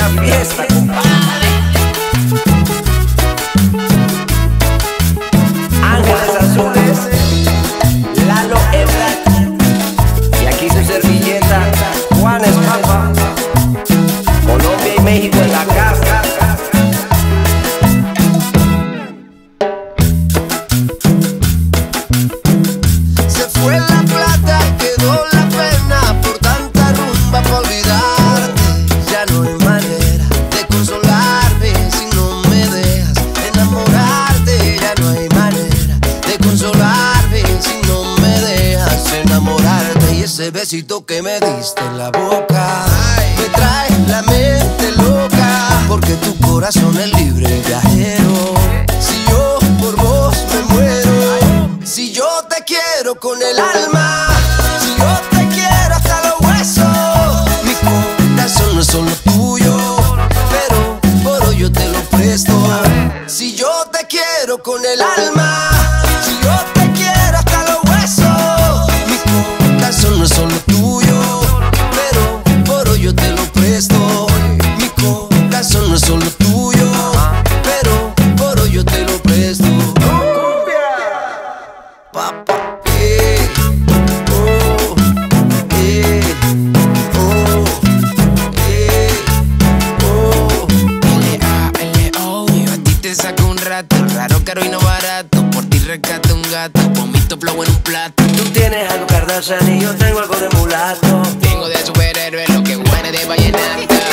la fiesta, compadre. Ángeles Azules, Lalo Ebrard. Y aquí su servilleta, Juan Papa. Colombia y México en la casa. Besito que me diste en la boca me trae la mente loca. Porque tu corazón es libre viajero. Si yo por vos me muero. Si yo te quiero con el alma, si yo te quiero hasta los huesos, mi corazón no es solo tuyo, pero por hoy yo te lo presto. Si yo te quiero con el alma, te saco un rato. Raro, caro y no barato. Por ti rescato un gato. Vomito flow en un plato. Tú tienes algo Kardashian y yo tengo algo de mulato. Tengo de superhéroe lo que buena de vallenato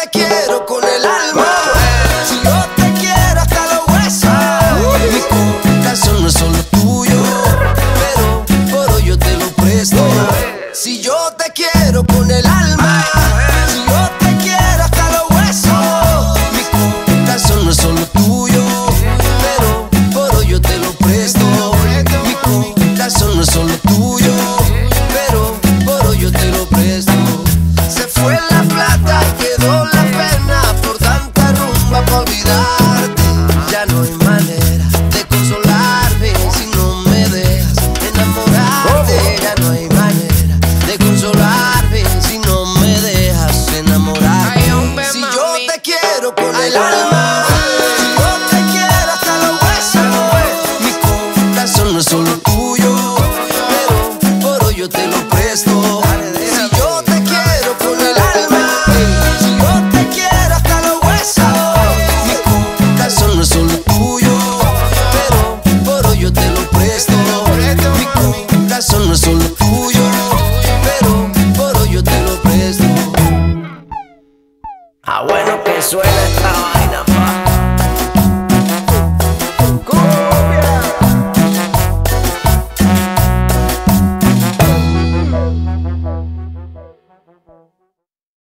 te quiero con el alma, te lo presto. Si yo te quiero con el alma, si yo te quiero hasta los huesos. Mi corazón no es solo tuyo, pero por hoy yo te lo presto. Mi corazón no es solo tuyo, pero por hoy yo te lo presto. Ah, bueno que suena esta vaina.